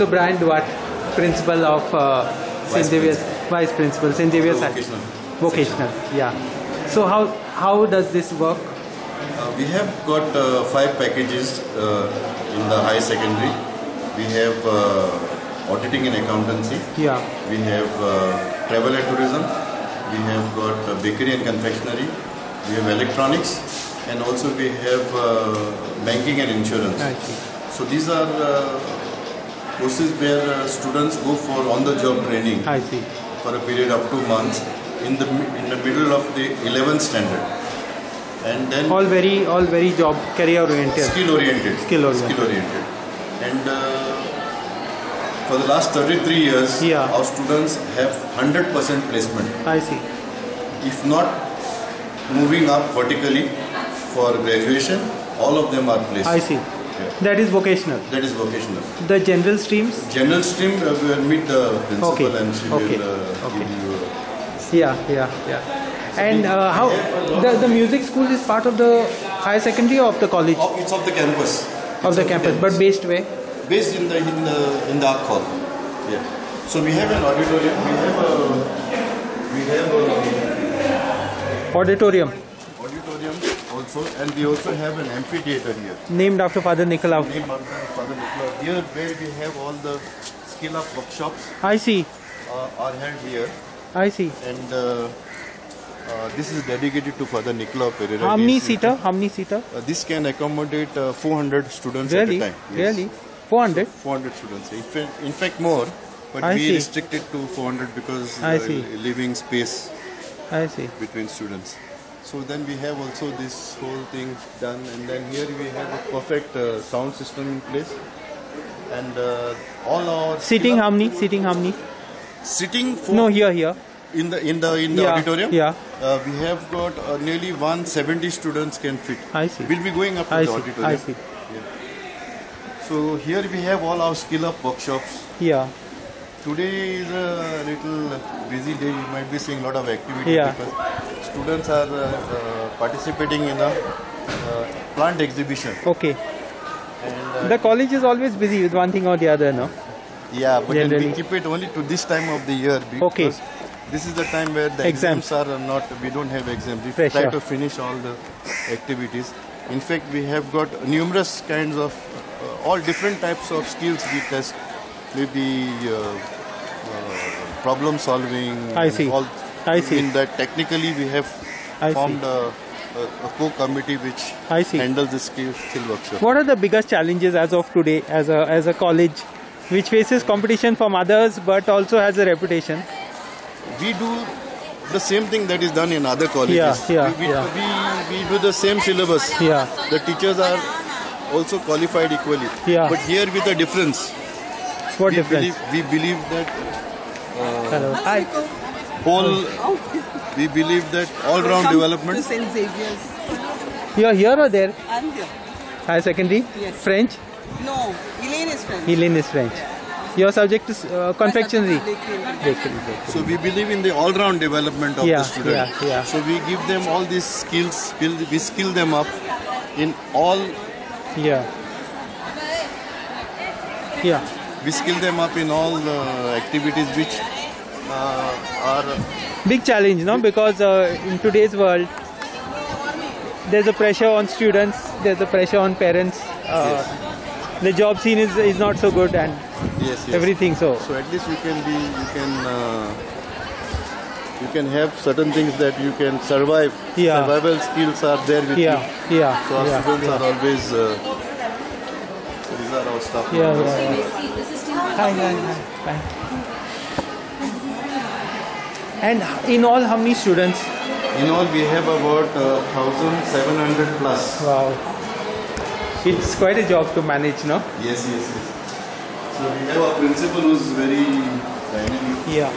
So Brian Duarte, principal of uh, St. Vice Xavier's, vice principal, St. Xavier's High- Vocational. Vocational, yeah. So how how does this work? Uh, we have got uh, five packages uh, in the high secondary. We have uh, auditing and accountancy. Yeah, We have uh, travel and tourism. We have got uh, bakery and confectionery. We have electronics, and also we have uh, banking and insurance. So these are uh, courses where uh, students go for on-the-job training I see. for a period of two months in the in the middle of the 11th standard, and then All very all very job career oriented. skill oriented. Skill oriented. Skill oriented. And uh, for the last 33 years, Yeah. our students have 100% placement. I see. If not moving up vertically for graduation, all of them are placed. I see. Yeah. That is vocational. That is vocational. The general streams. General stream uh, will meet the principal Okay. and she Okay. will uh, Okay. give you. Yeah, yeah, yeah. And uh, how the the music school is part of the higher secondary or of the college Oh, it's of the campus. of the campus, but based where? based in the in the in the Arc Hall. Yeah. So we have an auditorium. We have a we have a Auditorium auditorium also, and we also have an amphitheater here. named after Father Nicolau. Name of the Father Nicola. Here, where we have all the skill up workshops I see. uh, are held here, I see. and uh, uh, this is dedicated to Father Nicola Pereira. How many seater? How many seater? This can accommodate uh, 400 students Really? at a time. Yes. Really? 400? 400 students. In fact, in fact more, but I we see. restricted to 400 because I uh, see. living space I see. between students. So then we have also this whole thing done, and then here we have a perfect uh, sound system in place, and uh, all our sitting how many? sitting how many? sitting for No, here, here. in the in the in the Yeah, auditorium. yeah. uh, we have got uh, nearly 170 students can fit. I see. We'll be going up to I the see. auditorium. I see. So here we have all our skill up workshops. Yeah. Today is a little busy day. You might be seeing a lot of activity Yeah. because students are uh, uh, participating in a uh, plant exhibition. Okay. And uh, The college is always busy with one thing or the other, no? yeah, but then we keep it only to this time of the year because Okay. this is the time where the Exams. exams, are not. We don't have exams. We Pressure. try to finish all the activities. In fact, we have got numerous kinds of uh, all different types of skills we test. Maybe uh, uh, problem solving. I see. All, I see. In that technically we have I formed a, a, a co-committee which I see. handles the skill, skill workshop. What are the biggest challenges as of today as a as a college which faces competition from others but also has a reputation? We do the same thing that is done in other colleges. Yeah, yeah, we, we, yeah. we, we do the same syllabus. Yeah. The teachers are also qualified equally. Yeah. But here with a difference. What we difference? Believe, we believe that Hello. Hi. whole, we believe that all-round development. To St. Xavier's. You are here or there? I'm here. Higher secondary? Yes. French? No, Elaine is French. Helene is French. Your subject is uh, confectionery. Bakery and Bakery, bakery. So we believe in the all-round development of Yeah, the student. yeah, yeah. So we give them all these skills, skill, we skill them up in all, Yeah. Yeah. We skill them up in all the activities which uh, are Big challenge, no? Because uh, in today's world, there's a pressure on students, there's a pressure on parents. Uh, The job scene is, is not so good and yes, yes. everything. So So at least you can be, you can, uh, you can have certain things that you can survive. Yeah. Survival skills are there with yeah, you. yeah, So our yeah, students yeah. are always. Uh, these are our stuff. Yeah, yeah, yeah. Hi, hi, hi, hi. And in all, how many students? In all, we have about uh, 1,700 plus. Wow. It's quite a job to manage, no? Yes, yes, yes. So we have a principal who's very dynamic. Yeah.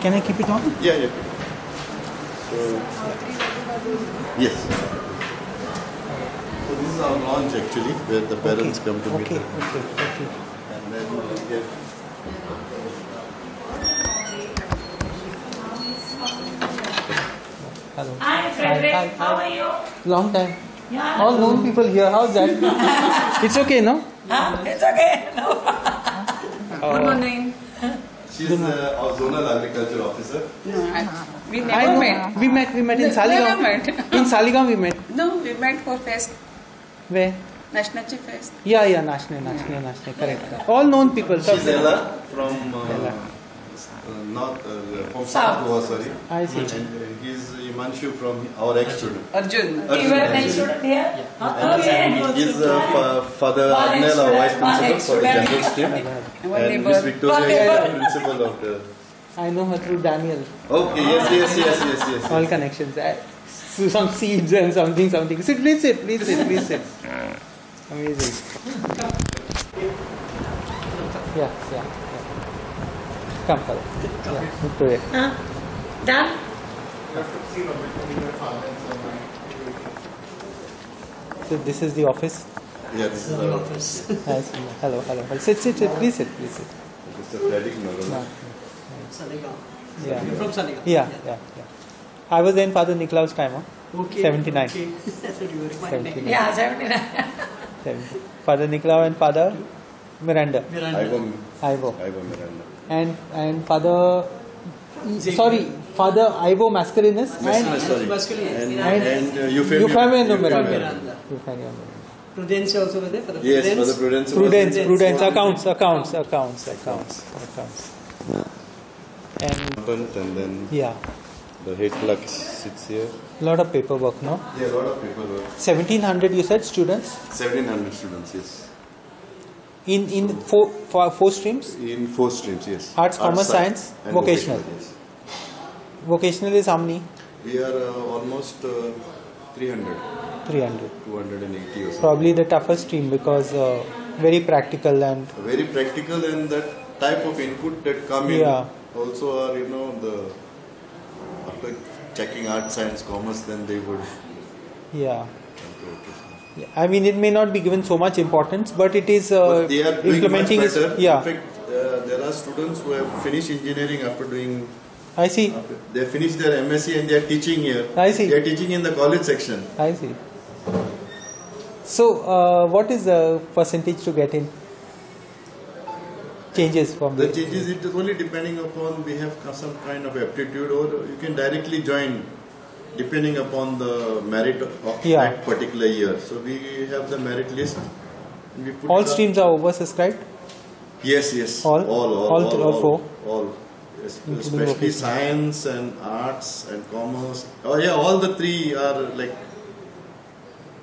Can I keep it on? Yeah, yeah. So, yes. So this is our launch actually, where the parents come to meet them. okay, okay. And then we have Hello. Hi, Frederick. Hi, hi, How are you? Long time. Yeah. All known people here. How's that? it's okay, no? Huh? It's okay. No. Arjun. He's uh, our zonal agriculture officer. No, I, we I never know. met. We met. We met in No, Saligam. never met. in Saligam, we met. No, we met for fest, Where? National Chief Fest. Yeah, yeah, national, national, national. Correct. All known people. She's Ella from uh, Ella. uh, not uh, from South. South Goa, sorry. I see. And uh, he's Imanshu from our ex-student. Arjun. Arjun. You were an student here? And he's uh, fa- Father One Agnel, our vice ex-student, principal for the ex-student. general stream. And one And Miss. Victoria is the principal of the. I know her through Daniel. Okay, yes, yes, yes, yes, yes. All yes. connections. I, so some seeds and something, something. Sit, please sit, please sit, please sit. Amazing. Yeah, yeah, yeah. Come, follow. Yeah, Victoria. Huh? Done? So this is the office. Yeah, this is our I see. Hello, hello, hello. Sit, sit, sit. Please sit, please sit. Mr. Pratik Narola. Yeah. From Saligao. Yeah, yeah, yeah. I was in Father Nicolau's time, huh? Okay. 79. Okay. That's what you were reminding. 79. Yeah, 79. 70. Father Nicolau and Father Miranda. Miranda. Ivo, Ivo. Ivo Miranda. And and Father. Sorry, Father Ivo Mascarenhas and Yes, sorry. Masculine. And, And- and uh, Euphemia. Euphemia Miranda. Miranda. Euphemia Miranda. Prudence also was there for the Yes, Prudence. for the Prudence. was- Prudence, Prudence. prudence, accounts, accounts, accounts, accounts, accounts. And Accountant and then yeah, the head clerk sits here. lot of paperwork, no? Yeah, a lot of paperwork. 1700 you said students 1700 students, yes. in in four four, four streams. In four streams, yes. Arts, commerce, science, and vocational. yes. Vocational is how many? We are uh, almost uh, 300, 300. 280 or something. Probably the toughest stream because uh, very practical and Very practical and that type of input that come in also are, you know, the after checking art, science, commerce, then they would. yeah. Yeah, I mean, it may not be given so much importance, but it is uh, But they are implementing much is yeah. In fact, uh, there are students who have finished engineering after doing. I see, After they finished their MSc and they are teaching here. I see. They are teaching in the college section. I see. So, uh, what is the percentage to get in? Changes from The the changes it is only depending upon we have some kind of aptitude or you can directly join depending upon the merit of Yeah. that particular year. So we have the merit list. all streams are oversubscribed. Yes, yes. All? all, all, All all, all four? all. Es- Especially science and arts and commerce. Oh yeah, all the three are like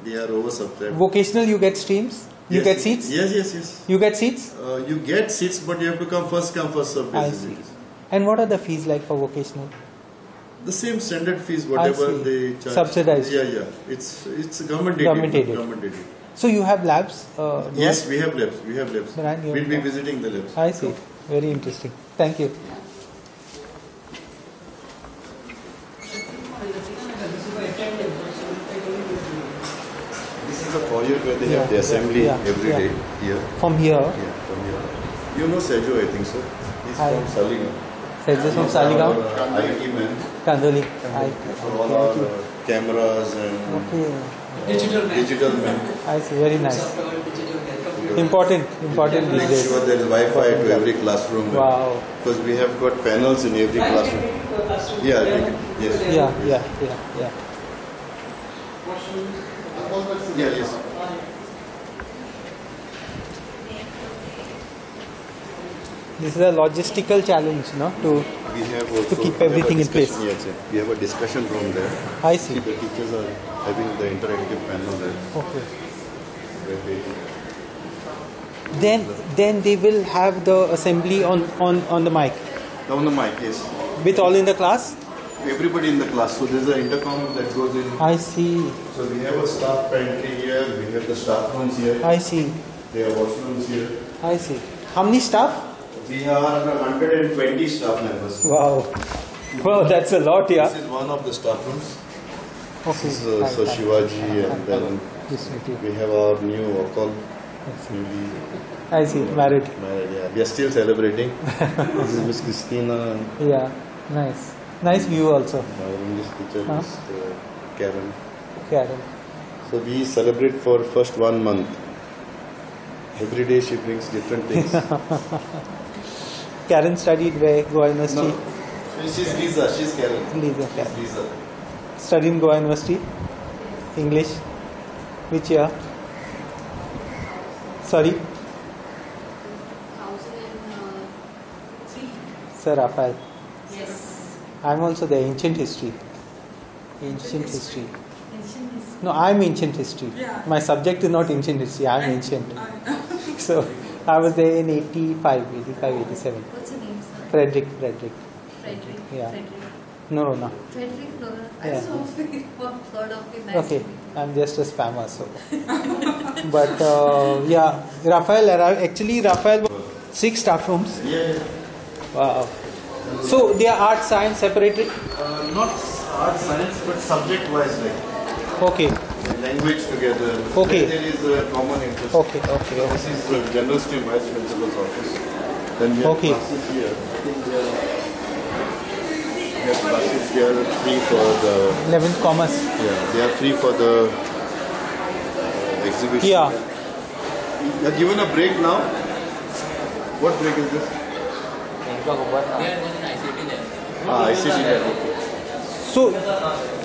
they are oversubscribed. Vocational, you get streams. You Yes, get seats. Yes, yes, yes. You get seats. Uh, you get seats, but you have to come first come first serve I basis. see. And what are the fees like for vocational? The same standard fees, whatever they charge. Subsidized. Yeah, yeah. It's it's government aided. Government aided. Government aided. So you have labs. Uh, Yes, I- we have labs. We have labs. Brand We'll be lab. visiting the labs. I see. Very interesting. Thank you. This is a foyer where they Yeah, have the assembly yeah, every yeah. day here. From here, Yeah, from here. You know Sejo, I think so. He's Hi. from Saligao. Sages from Saligao, Our, uh, IT man Kandoli. I, for all our uh, cameras and okay. Digital man. digital man. I see. Very nice. Software, digital man, computer. Important. Important these Make days. sure there is Wi-Fi to every classroom. Wow. Because we have got panels in every classroom. Yeah, we can- yes. Yeah, yeah, yeah, yeah. Yeah, yes. This is a logistical challenge, no? To We have also keep have a everything in place. discussion- Yes, yes. we have a discussion room there. I See, the teachers are having the interactive panel there. Okay. they- Then, then they will have the assembly on on on the mic Down the mic, yes. with all in the class. Everybody in the class. So there's an intercom that goes in. I see. So we have a staff pantry here. We have the staff rooms here. I see. There are washrooms here. I see. How many staff? We are 120 staff members. Wow. Wow, that's a lot, yeah. This is one of the staff rooms. Okay. This is uh, fine. Shivaji and then Yes, with you. we have our new. Newly I see. Married. married. Yeah, we are still celebrating. this is Miss Christina. Yeah. Nice. Nice view also. Our English teacher Huh? is uh, Karen. Karen. So we celebrate for first one month. Every day she brings different things. Karen studied where? Goa University. No. She's Lisa. She's Karen. Lisa Karen. Lisa. Studied in Goa University. English. Which year? Sorry, 2003. Uh, Sir Raphael. Yes. I'm also the ancient history. Ancient history. Ancient history. No, I'm ancient history. Yeah. My subject is not ancient history. I'm ancient. So I was there in 85, 85, 87. What's your name, sir? Frederick, Frederick. Frederick. Yeah. Frederick. No, no. Frederick Laura. Yeah. I saw I've heard of it. Nice Okay, to meet you. I'm just a spammer, so. but uh, yeah, Raphael, arri- actually, Raphael, six staff rooms. Yeah. Wow. So they are art, science separated. Uh, not art science, but subject wise, like Okay, language together. Okay. Then there is a common interest. okay, okay. okay. This is the general stream vice principal's office. Then we have Okay. classes here. I we are- have classes here free for the 11th commerce. yeah they are free for the uh, exhibition. Yeah. You are given a break now. What break is this? Ah, ICT lab. Okay. So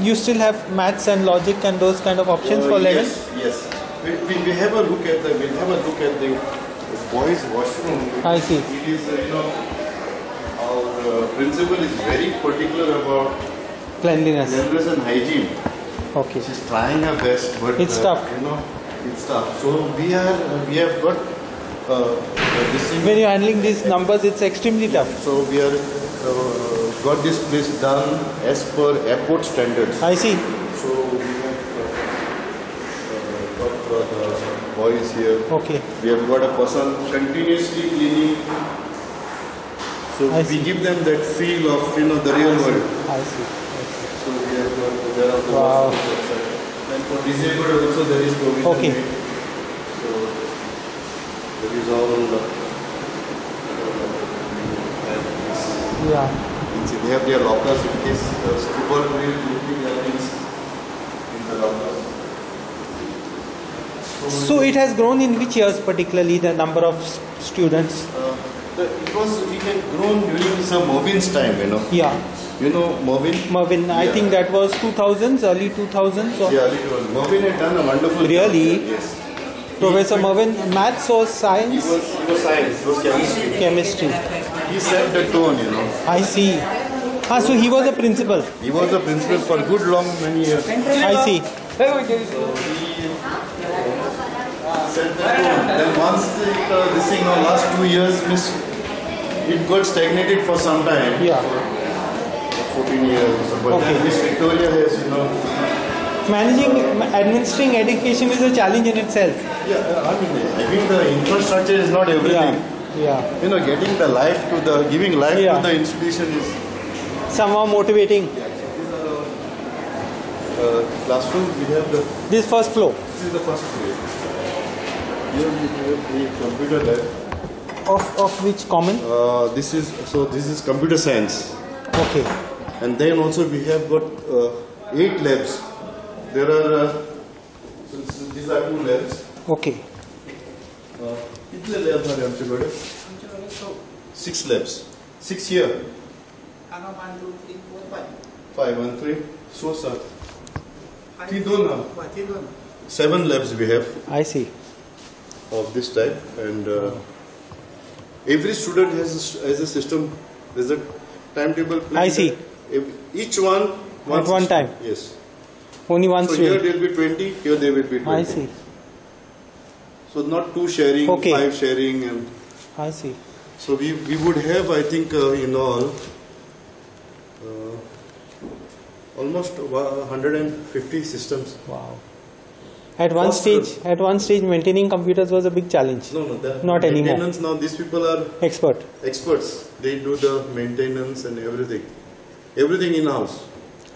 you still have maths and logic and those kind of options Uh, for 11th? Yes, yes. We, we, we have a look at the we'll have a look at the boys' washroom. I see. It is uh, you know our uh, principal is very particular about Cleanliness. cleanliness and hygiene. Okay. She's trying her best, but It's uh, tough. You know, it's tough. So we are uh, we have got uh, this. When you're handling these numbers, it's extremely tough. So we are uh, got this place done as per airport standards. I see. So we have uh, uh, got uh, the boys here. Okay. We have got a person continuously cleaning. So I we see. give them that feel of you know the real world. I see. So we have got there are the Wow. And for disabled also there is provision. Okay. made. So there is all. Uh, and Yeah. They have their lockers in case uh, football will looking their things in the lockers. So it has grown in which years particularly the number of students? Uh, the, it was we can grown during some Mervyn's time, you know. Yeah. You know Movin? Mervyn, I think that was 2000s, early 2000s. Or Yeah, it was. Mervyn had done a wonderful Really? job. Yes. Professor Mervyn, maths or science? was, he was science, he was chemistry. Chemistry. He set the tone, you know. I see. Ah, so he was a principal. He was the principal for good long many years. I see. The. Then once it, uh, this thing, uh, last two years, miss, it got stagnated for some time. Yeah. 14 years or so. But Okay. then Miss Victoria has, you know, Managing, administering education is a challenge in itself. yeah, I mean, I think the infrastructure is not everything. Yeah. Yeah. You know, getting the life to the, giving life Yeah. to the institution is Somehow motivating. uh, classroom. We have the, This first floor this is the first floor. Here we have the computer lab. of, of which common? Uh, this is, so this is computer science. Okay. And then also we have got uh, eight labs. There are, uh, so this is- these are two labs. Okay. Uh, कितने labs are आमच्याकडे? Six labs. Six here. Five and three. So sir. ती दोन ना. Seven labs we have I see. of this type, and uh, every student has a, s- has a system. There's a timetable. planned I see. that ev- Each one. At one system. time. Yes. Only one So here stream. there will be 20, here there will be 20. I see. So not two sharing, Okay. five sharing, and I see. so we, we would have, I think, uh, in all, uh, uh, almost 150 systems. Wow. At one First stage, at one stage, maintaining computers was a big challenge. No, no, that Not anymore. maintenance now. These people are Expert. experts. They do the maintenance and everything, everything in house.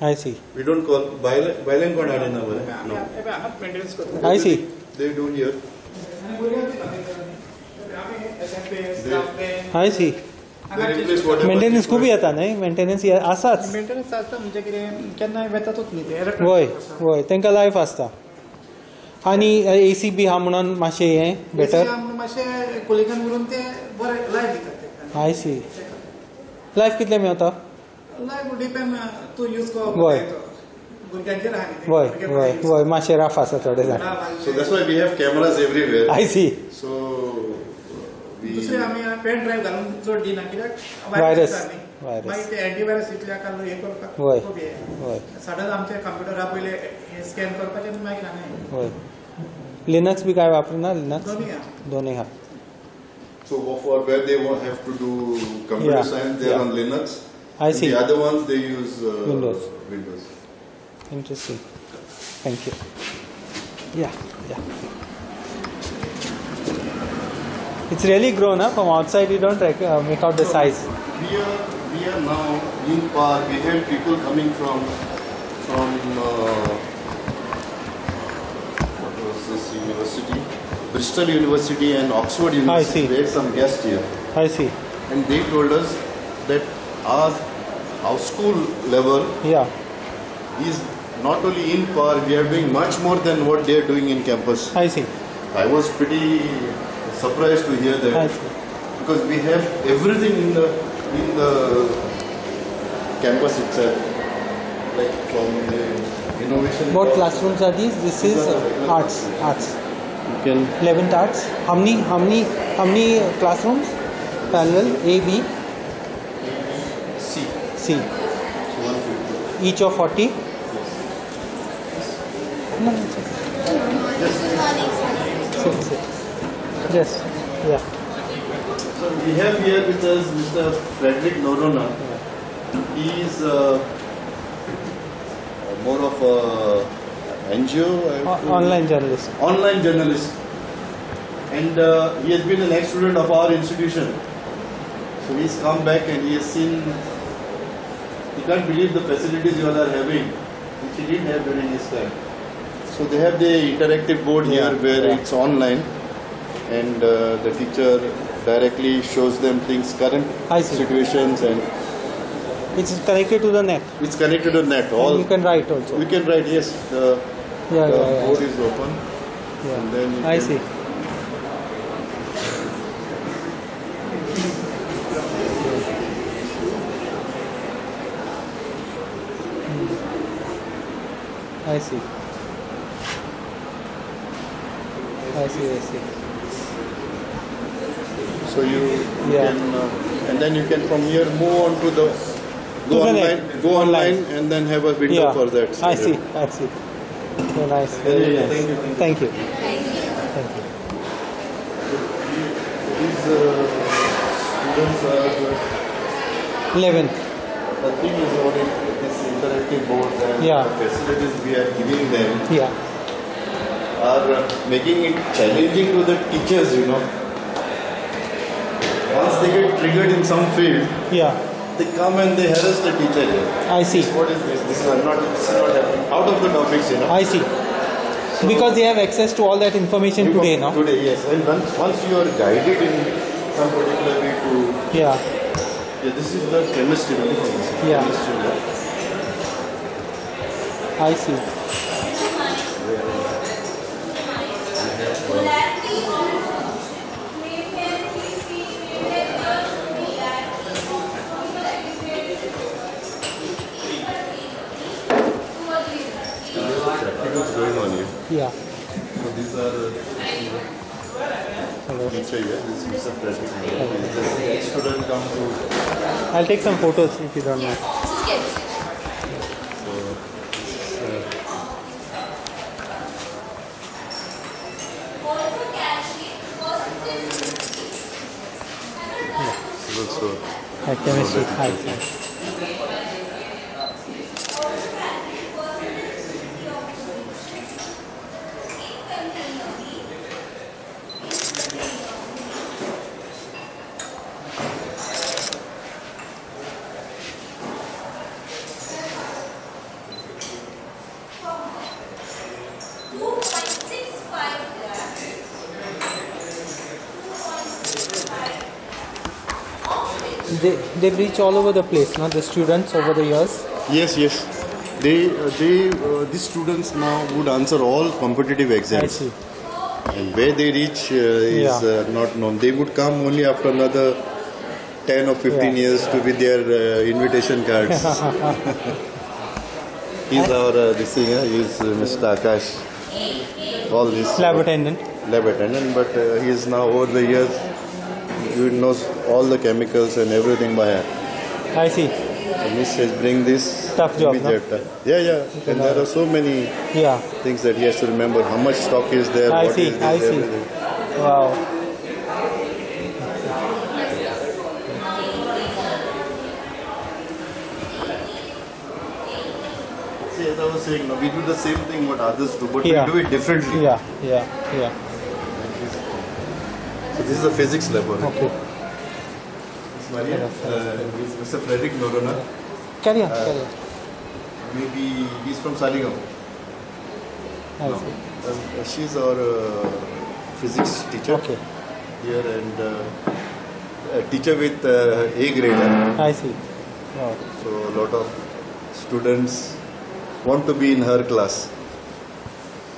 I see. We don't call violent code add in our no. I see. They do here. I see. Maintenance खूब येता न्हय maintenance आसाच maintenance आसता म्हणजे कितें केन्ना वेतातूच न्ही तांकां लायफ आसता आनी ए सी बी हाँ म्हणून मातशें हें बेटर आय सी लायफ कितलें मेळता हय Why? Why? Why? Mashe Rafa Saturday. So that's दुसरे आमी पेन ड्रायव्ह घालून चड दिना कित्याक. Virus. मागीर ते एंटीवायरस इतल्या काल हे करपाक हे. सडन आमच्या कंप्युटरा पयले हे स्कॅन करपाचें आनी मागीर हांगा लिनक्स बी काय वापरना लिनक्स दोनी दोन्ही हा so for where they have to do computer Yeah. science, they are Yeah. on Linux. I see. The other ones they use uh, Windows. Windows. Interesting. Thank you. Yeah, yeah. It's really grown up. From outside, you don't rec- uh, make out the size. We are we are now in park. We have people coming from from uh, what was this university? Bristol University and Oxford University. see. They had some guests here, I see. and they told us that our our school level Yeah. is not only in par. We are doing much more than what they are doing in campus. I see. I was pretty surprised to hear that because we have everything in the in the campus itself, like from the innovation. What classrooms are these? This is uh, arts. Arts. You can 11th arts. How many? How many? How many classrooms? Parallel. A, B, see. C. So 150. Each of 40. No, no, it's okay. Sit, sit. Yes. Yeah. So we have here with us Mr. Frederick Noronha. He is uh, more of a NGO. I have O- to- online journalist. online journalist and uh, he has been an ex-student of our institution so he's come back and he has seen he can't believe the facilities you all are having which he didn't have during his time so they have the interactive board Yeah, here where yeah. it's online and uh, the teacher directly shows them things current I see. situations and It's connected to the net. it's connected to net all And you can write also. we can write yes the, Yeah, the yeah, yeah. board is open yeah. and then I can- see. I see. I see, I see. So you, you Yeah. can, uh, and then you can from here move on to the go the online, go online, Online. and then have a window yeah. for that. I see, I see. So nice. Very Yeah, nice. thank you, Thank you. Thank you. These uh, students are 11th. the thing is it, this interactive boards and Yeah. the facilities we are giving them Yeah. are uh, making it challenging to the teachers. You know, once they get triggered in some field, Yeah. they come and they harass the teacher. Here. I see. What is this? This is not. This is not happening. Out of the topics, you know. I see. Because they have access to all that information today, no? Today, yes. And once, once you are guided in some particular way to, Yeah. yeah, this is the chemistry. you know, this is Yeah. Chemistry, yeah. I see. Yeah. So these are Hello. teacher here. This is Mr. Frederick. He's just the ex-student come to. I'll take some photos if you don't mind. Also, Uh, chemistry. I see. They, they reach all over the place, no? The students over the years. yes, yes. They, uh, they, uh, these students now would answer all competitive I exams. see. And where they reach uh, is Yeah. uh, not known. They would come only after another 10 or 15 Yeah. years to be their uh, invitation cards. he's our uh, this thing, uh, he's uh, Mr. Akash. All this Lab attendant. lab attendant, but uh, he is now over the years, he knows all the chemicals and everything by heart. I see. So he says, bring this. Tough job, no? immediate time. Yeah, yeah. And there are so many Yeah. things that he has to remember. How much stock is there? I what see, is this, I see. everything. Wow. See, as I was saying, no, we do the same thing what others do, but Yeah. we do it differently. Yeah, yeah, yeah. So this is a physics laboratory. Okay. Maria, uh, Mr. Frederick Noronha. Carry on, carry on. Maybe he's from Saligao. I see. Um, she's our uh, physics teacher Okay, here and uh, a teacher with uh, A grade. uh, I see. Wow. So a lot of students want to be in her class.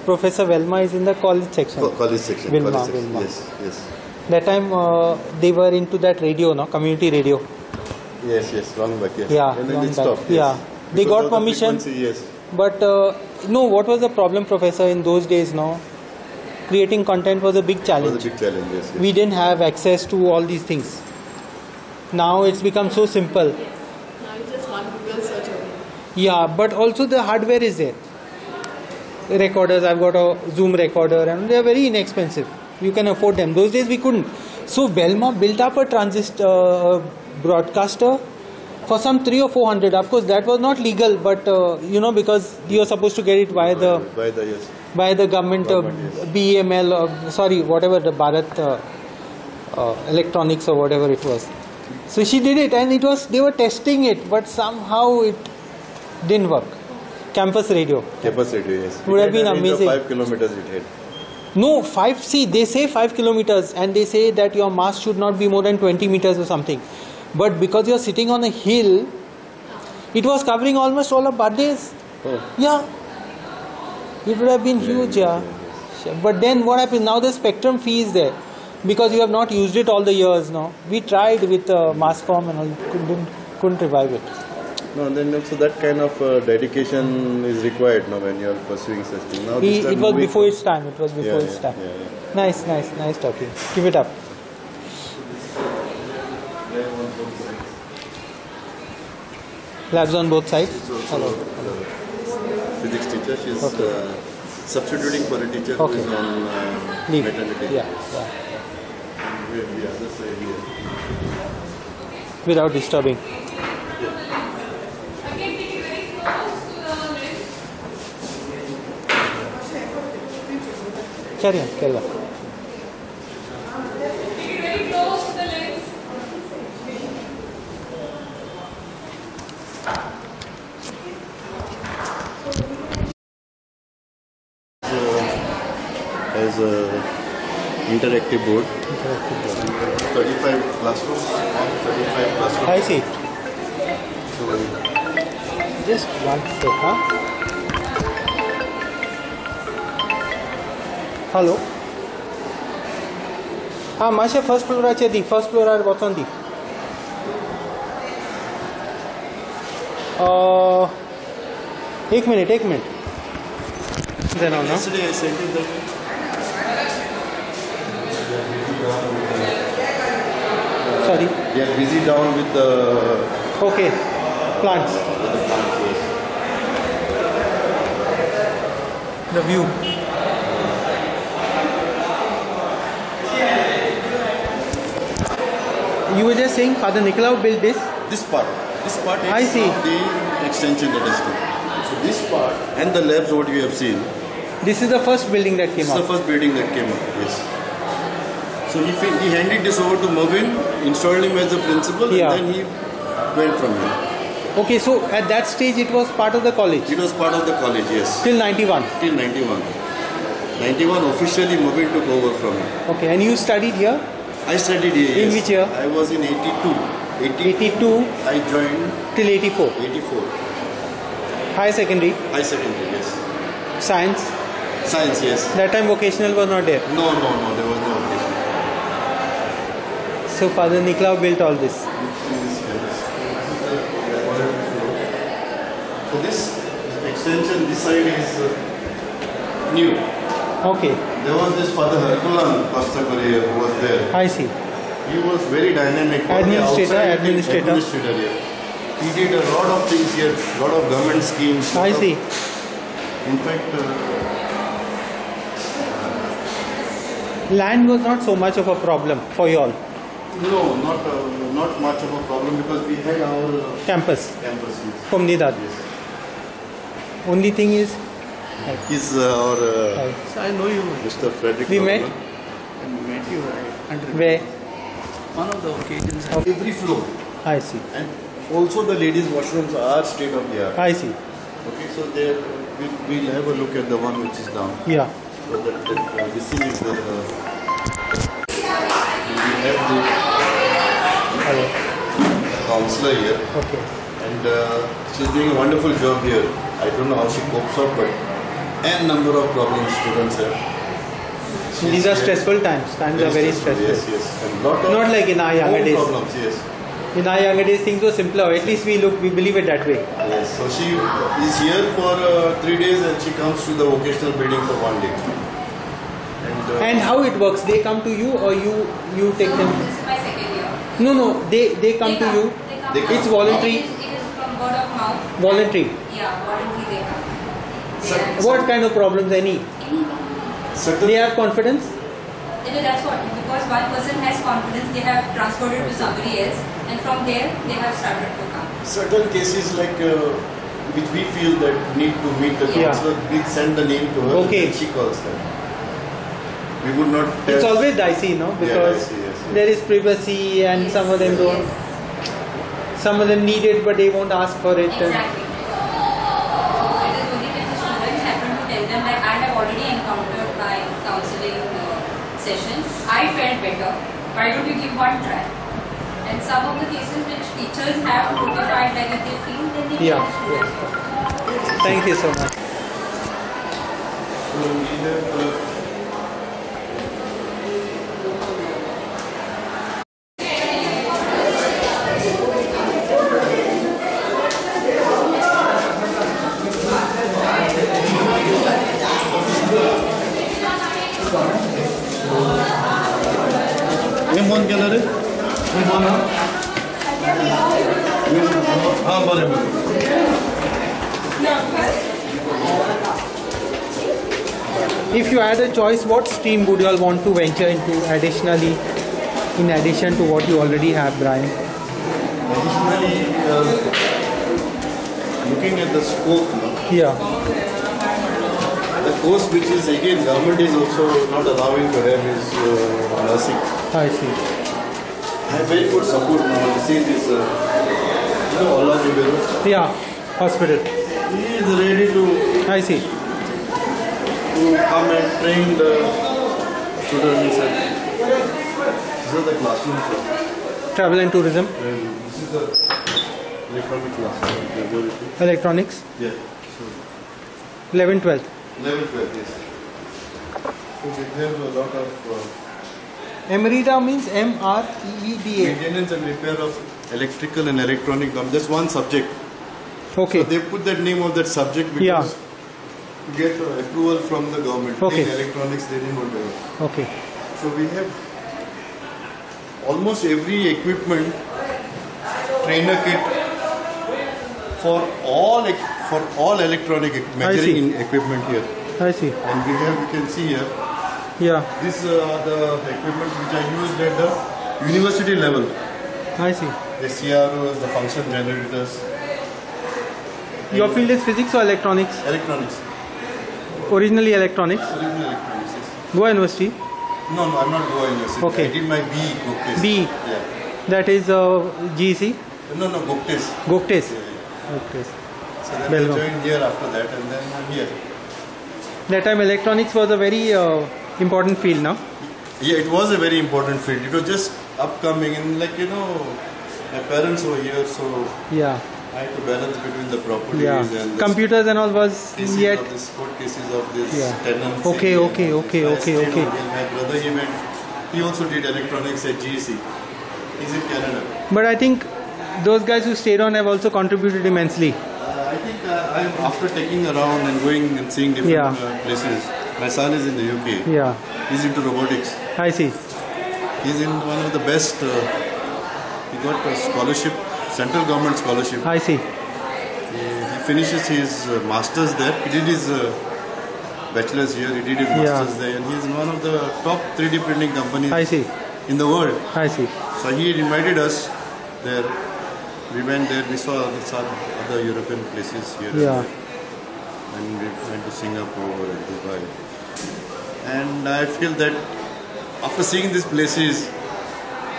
Professor Velma is in the college section. Co- college section. College section. Wilma. Yes, yes. That time uh, they were into that radio, no? Community radio. Yes, yes, long back, yes. Yeah, and then long it back. stopped. Yeah. Yes. They got of the permission. yes. But uh, no, what was the problem, Professor, in those days, no? Creating content was a big It was challenge. a big challenge, yes. yes. We didn't have access to all these things. Now it's become so simple. Now it's just one Google search. Yeah, but also the hardware is there. Recorders, I've got a Zoom recorder, and they are very inexpensive. You can afford them. Those days we couldn't. So Velma built up a transistor uh, broadcaster for some three or four hundred. Of course, that was not legal, but uh, you know because you are supposed to get it via the By the, yes. by the government, uh, Government, yes. BEML, or sorry, whatever the Bharat uh, uh, Electronics or whatever it was. So she did it, and it was they were testing it, but somehow it didn't work. Campus radio. Campus radio, yes. Would It have been a range of amazing. Five kilometers it had. No, five. See, they say five kilometers, and they say that your mass should not be more than twenty meters or something. But because you're sitting on a hill, it was covering almost all of Bardez. Oh. Yeah, it would have been huge. Yeah, but then what happened? Now the spectrum fee is there because you have not used it all the years. Now we tried with uh, mass form and all, couldn't couldn't revive it. No, and then also that kind of uh, dedication is required now when you are pursuing such thing. Now He, it was before from- its time. It was before yeah, its yeah, time. yeah, yeah. Nice, nice, nice talking. Keep it up. Labs on both sides. She's also uh, physics teacher. She's uh, substituting for a teacher who Okay. is on uh, Leave. maternity. Yeah, yeah. Where the other side here. Without disturbing. Carry on, carry on. Has a interactive board. 35 classrooms. 35 classrooms. I see. So Just one sec, hello हाँ माशे first floor आ दी first floor आर बचन दी एक minute एक minute. जनाव ना। Sorry okay plants the view You were just saying Father Nicolau built this. this part. This part is I see. the extension that is done. So this part and the labs what you have seen. This is the first building that This came is the first building that came up. Yes. So he, he handed this over to Mervyn, installed him as the principal, Yeah. and then he went from here. Okay, so at that stage it was part of the college It was part of the college, yes, till 91. till 91. 91 officially Mervyn took over from him. Okay, and you studied here? I studied here. In yes. which year? I was in 82. 82. 82 I joined till 84. 84. High secondary, High secondary, yes. science. Science, yes. That time vocational was not there. No, no, no, there was no occasion. So Father Nicolau built all this. So this extension, this side is uh, new. Okay, There was this Father Herculan Correa who was there. I see. He was very dynamic. Administrator, administrator. Administrator, yeah. He did a lot of things here, lot of government schemes. I lot of- see. In fact, uh, Land was not so much of a problem for you all. no, not uh, not much of a problem because we had our uh, Campus, campus. Yes. Comunidade. Yes. Only thing is, He's uh, our uh, So I know you. Mr. Frederick. We met? Norman. I met you right where one of the occasions. I Every floor. I see, And also the ladies' washrooms are state of the art. I see. Okay, so there we, we'll have a look at the one which is down. Yeah, So that, that uh, this thing is the. Uh, we have the hello. counselor here, Okay. and uh, she's doing a wonderful job here. I don't know how she copes up, but n number of problems students have. She's These are here. stressful times. Times are very stressful. Yes, yes, and lot of Not like in our younger days. problems. Yes, In our younger days, things were simpler. At least we look, we believe it that way. yes. So she is here for uh, three days, and she comes to the vocational building for one day. And, uh, And how it works? They come to you, or you you take them? This is my second year. No, no. They they come They to you. They come. They come. It's voluntary. It is, it is from word of mouth. Voluntary. Yeah, voluntary they come. They Sir, are- What kind of problems? Any? Anything. certain They have confidence. You know, that's what because one person has confidence, they have transferred it to somebody else, and from there they have started to come. certain cases like uh, which we feel that need to meet the Yeah. counselor, we send the name to her Okay. and she calls them. We would not tell. It's always dicey, no? Yeah, Because dicey, yes, yes. there is privacy, and Yes, some of them don't. yes. Some of them need it, but they won't ask for it. and- Exactly. So it is only when the students happen to tell them that I have already encountered my counseling uh, session, I felt better. Why don't you give one try? And some of the cases which teachers have notified that if they feel, then they Yeah, tell the students. Thank you so much. So we have. A choice, what stream would you all want to venture into additionally, in addition to what you already have, Brian? additionally, uh, looking at the scope, no? Yeah. the course which is again government is also not allowing to have is uh, nursing. I see. I have very good support now. Is this, uh, you know, Ola Jubero. Yeah. Hospital. He is ready to I see. To come and train the students. And these are the classrooms. Travel and tourism, And this is the electronic classroom. electronics, Yeah. So 11, 12. 11, 12, yes. So we have a lot of uh, Emerita means M R E E D A. maintenance and repair of electrical and electronic. com- Just one subject. Okay. So they put that name of that subject because Yeah. Get uh, approval from the government. Okay. In electronics, they didn't want to. Okay. So we have almost every equipment, trainer kit for all for all electronic measuring in equipment here. I see. And we have, you can see here, Yeah. these are the equipment which are used at the university level. I see. The CROs, the function generators, Your field is physics or electronics? electronics. Originally electronics. Original electronics. yes. Goa University. No, no, I'm not going university. Okay. I did my B Gogte's. B. Yeah. That is uh, GEC. No, no, Gogte's. Gogte's. Yeah, yeah. Gogte's. So then Belgaum. I joined here after that and then I'm here. That time electronics was a very uh, important field now. Yeah, it was a very important field. It was just upcoming and like, you know, my parents were here so Yeah. I had to balance between the properties Yeah. and Computers and all was yet. of this court cases of this Yeah. tenants. Okay, okay, okay. Okay, okay. My brother he went he also did electronics at GEC. He's in Canada. But I think those guys who stayed on have also contributed immensely. Uh, I think uh, I'm after taking around and going and seeing different Yeah. uh, places. My son is in the UK. Yeah, He's into robotics. I see. He's in one of the best. Uh, he got a scholarship, central government scholarship. I see. He, he finishes his uh, masters there. He did his uh, bachelor's here. He did his Yeah. masters there, and he's in one of the top 3D printing companies I see. in the world. I see. So he invited us there. We went there. We saw other, some other European places here. and Yeah. there. And we went to Singapore and Dubai. And I feel that after seeing these places,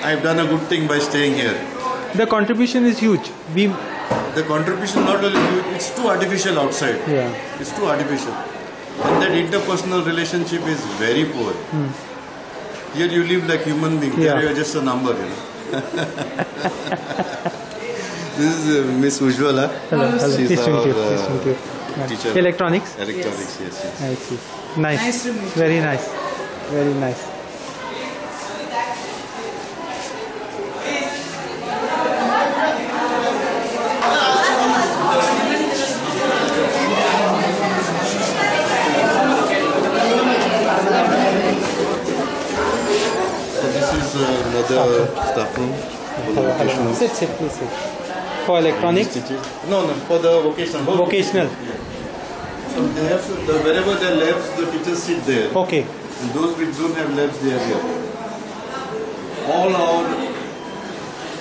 I've done a good thing by staying here. The contribution is huge. We, The contribution not only huge, it's too artificial outside. yeah, It's too artificial. And that interpersonal relationship is very poor. Here you live like human being. Hmm. Yeah. There you are just a number. You know. this is uh, Miss Ujwala. hello, hello. She's Nice to meet you. our, uh, Nice to meet you. Yeah. teacher. Electronics. Electronics, yes, yes. I see. Nice. Nice to meet you. Very nice. Very nice. So this is another staff room for the vocational. Sit, sit, please sit. For electronics, No, no, for the vocational. vocational. So they have the, wherever there are labs, the teachers sit there. Okay. And those which don't have labs, they are here. All our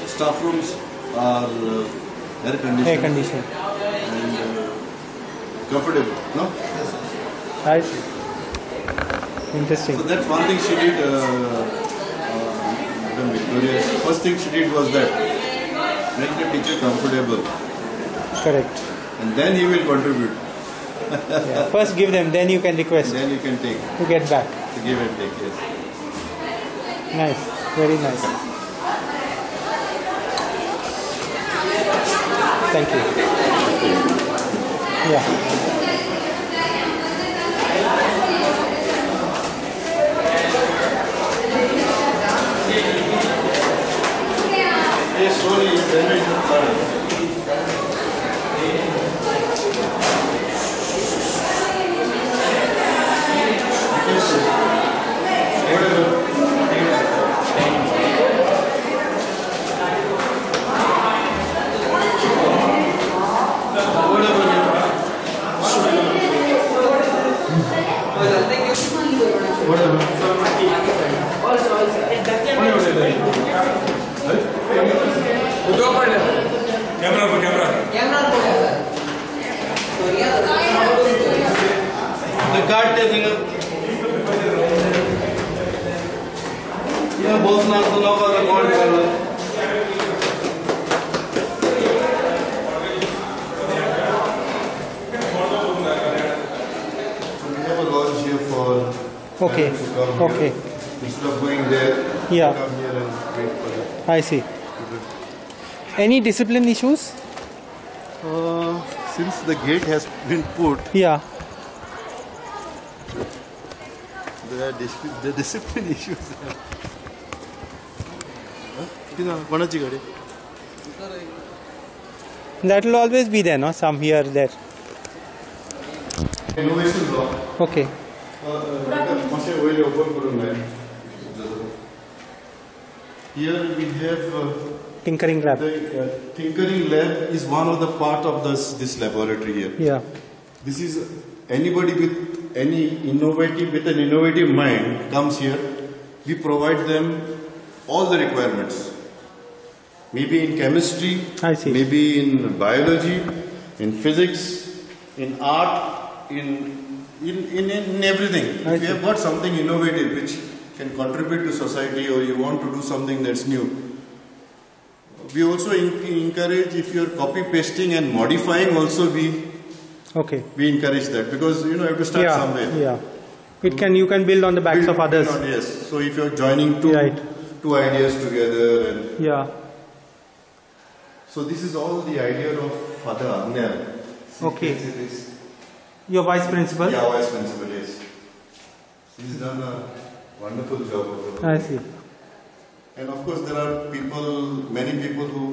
staff rooms are uh, air conditioned Air condition. and uh, comfortable. No? See. Interesting. So that's one thing she did. Uh, First thing she did was that make the teacher comfortable, Correct. and then he will contribute. Yeah. First give them, then you can request Then you can take to get back. to give and take. Yes. Nice. Very nice. Thank you. Yeah. Yes, slowly. Then we should start. The card taking up. Yeah, both not the local the card. So we have a lodge here for Okay. to come here. Okay. Instead of going there, Yeah. come here and wait for the I see. Any discipline issues? Uh, since the gate has been put, Yeah. the discipline issues. that will always be there, no? Some here, there. Innovation block. Okay. Here we have uh, tinkering lab. The uh, tinkering lab is one of the part of this this laboratory here. Yeah. This is anybody with any innovative with an innovative mind comes here. We provide them all the requirements. Maybe in chemistry, maybe in biology, in physics, in art, in in, in, in everything. I if you have got something innovative which can contribute to society or you want to do something that's new, we also en- encourage if you're copy pasting and modifying also we Okay. we encourage that because you know you have to start yeah. somewhere. Yeah. It can you can build on the backs Build- of others. on- yes. So if you're joining two Right. two ideas together, and Yeah. so this is all the idea of Father Agnya. Okay. Is- Your vice principal. Yeah, vice principal. Yes. He's done a wonderful job. over. I see. And of course, there are people, many people who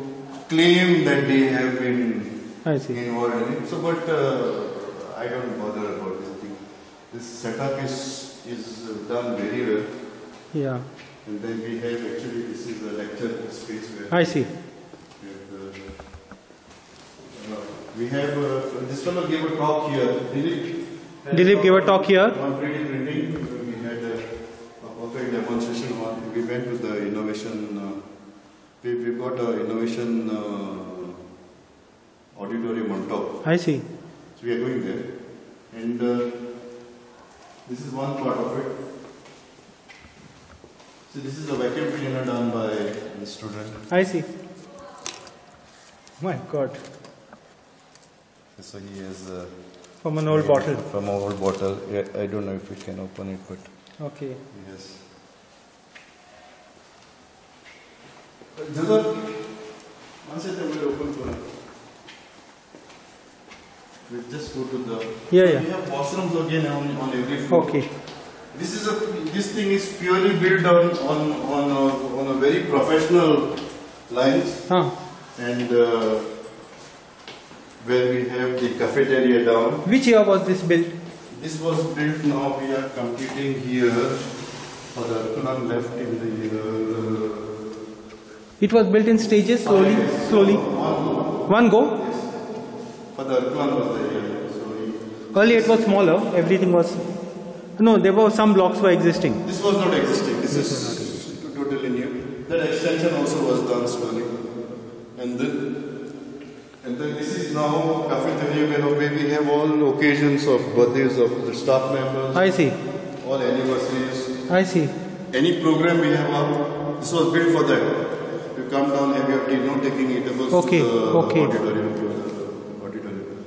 claim that they have been I see. involved in it. So, but uh, I don't bother about this thing. This setup is is done very well. Yeah. And then we have actually this is a lecture space where I see. we have, uh, uh, we have uh, this fellow gave a talk here. Dilip. Dilip gave a talk here. On 3D printing, we had a, a perfect demonstration. On, we went to the innovation. Uh, we we got a innovation uh, auditorium on top. I see. So we are going there, and uh, this is one part of it. So this is a vacuum cleaner done by the student. I see. My God. So he has uh, From an old bottle. from an old bottle. Yeah, I don't know if we can open it, but Okay. yes. Joseph, one second, we'll open for We'll just go to the. Yeah, yeah. We have washrooms again on, on every floor. Okay. This is a this thing is purely built on on on a, on a very professional lines Huh. and uh, where we have the cafeteria down. Which year was this built? This was built now we are completing here for the Kunan left in the uh, It was built in stages, slowly, slowly. One go. For the was the here. So Earlier it was smaller. Everything was. No, there were some blocks were existing. this was not existing. This is totally new. That extension also was done slowly, and then and then this is now cafeteria where where we have all occasions of birthdays of the staff members, I see. all anniversaries. I see. Any program we have up, this was built for that. You come down, have your tea, no taking eatables Okay, to the okay. auditorium. To the auditorium.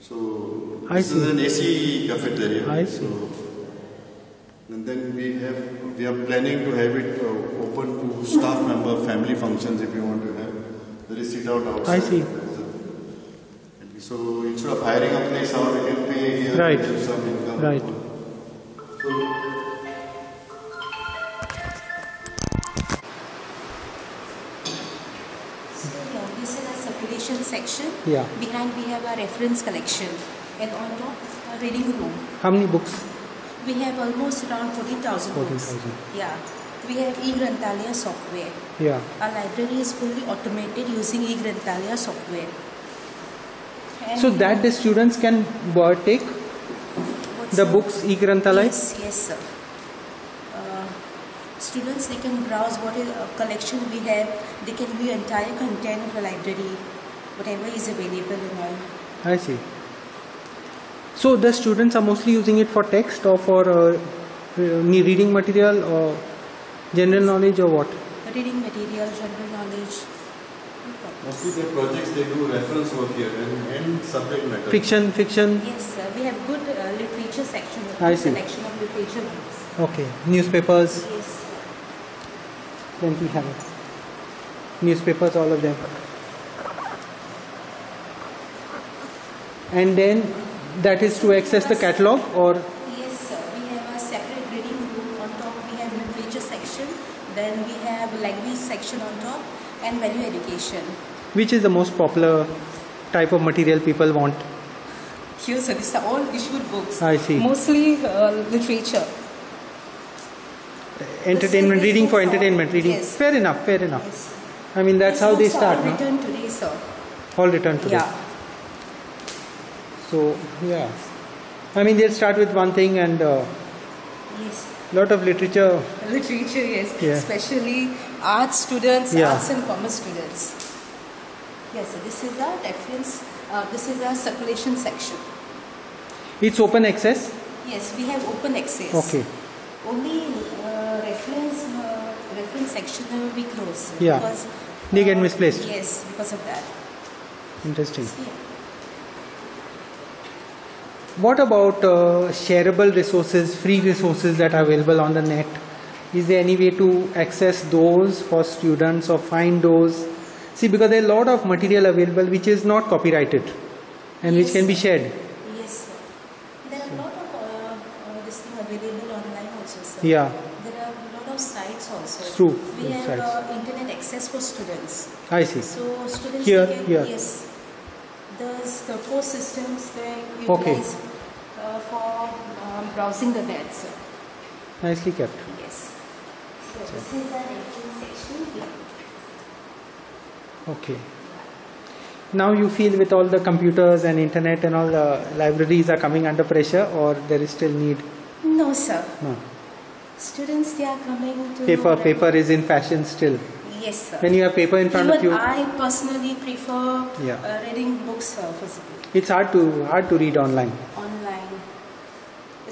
So I this is see. an AC cafeteria. I see. So, and then we have we are planning to have it uh, open to staff member family functions if you want to have. There is sit out outside. I see. So instead of hiring a place out, we can pay here Right. have some income. Right. So So this is a circulation section. Yeah. Behind we have a reference collection, and on top a reading room. How many books? We have almost around 14,000 books. 14,000. Yeah. We have e-Granthalaya software. Yeah. Our library is fully automated using e-Granthalaya software. And So that the students can take what's the books e-Granthalaya? Yes, yes, sir. Uh, students they can browse what is uh, collection we have. They can view entire content of the library, whatever is available and all. I see. So the students are mostly using it for text or for uh, uh, reading material or general knowledge or what? Reading material, general knowledge. no problem. Mostly their projects they do reference work here and, and subject matter. Fiction, fiction. Yes, sir. We have good uh, literature section. I see. Selection of literature books. Okay. Newspapers. Yes. Then we have it. Newspapers, all of them. And then that is to access the catalog or Yes, sir. We have a separate reading room. On top, we have literature section. Then we have language section on top and value education. which is the most popular type of material people want. Here, sir. These are all issued books. I see. Mostly uh, literature. Entertainment, reading for entertainment, reading. Yes. Fair enough, fair enough. Yes. I mean, that's how they start, all no? Written today, sir. All return to Yeah. So, yeah. I mean, they'll start with one thing and uh, Yes. lot of literature. Literature, yes. Yeah. Especially arts students, Yeah. arts and commerce students. Yes, so this is our reference, uh, this is our circulation section. It's open access. Yes, we have open access. Okay. Only uh, reference, uh, reference section will be closed. Yeah. Because, They get misplaced. Yes, because of that. Interesting. Yeah. What about uh, shareable resources, free resources that are available on the net? Is there any way to access those for students or find those? See, because there are a lot of material available which is not copyrighted and which can be shared. Yes, sir. There are a lot of uh, uh, this thing available online also, sir. Yeah. There are a lot of sites also. through We have uh, internet access for students. I see. So students Here, can, here. yes. There's the four systems they Okay. uh, for um, browsing the net. sir. Nicely kept. Yes. So this is the ranking section. Okay. Now you feel with all the computers and internet and all the libraries are coming under pressure or there is still need? No, sir. No. Students they are coming to Paper, paper is in fashion still. Yes, sir. When you have paper in front Even of you, I personally prefer Yeah. uh, reading books uh, physically, it's hard to hard to read online. online.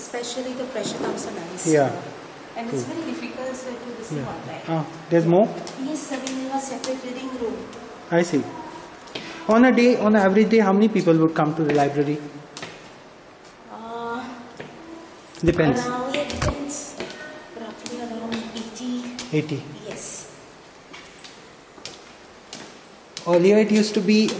Especially the pressure comes on eyes. Yeah. And it's very difficult sir, to listen Yeah. online. Ah, there's more. Yes, sir. We have a separate reading room. I see. On a day, on an average day, how many people would come to the library? Uh, Depends. Around, depends. Roughly around 80. 80. Yes. Earlier it used to be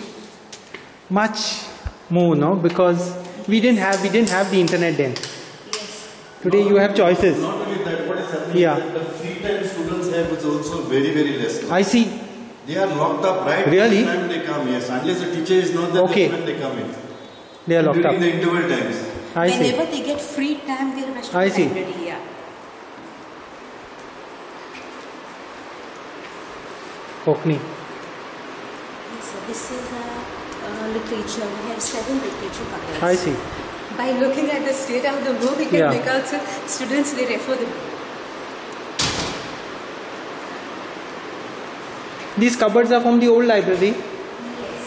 much more, no? Because we didn't have we didn't have the internet then. Yes. Today you have choices. Not only that, what is happening Yeah. is that the free time students have is also very, very less. now. I see. They are locked up right Really? the time they come, yes. Unless the teacher is not there, Okay. when they come in. They are locked During up. the interval times. I see. Whenever they get free time, they'll rush to I the see. library. Yeah. Cockney. Yes, sir. This is a uh, literature. We have seven literature covers. I see. By looking at the state of the book, we can Yeah. make out students they refer the book. These cupboards are from the old library Yes.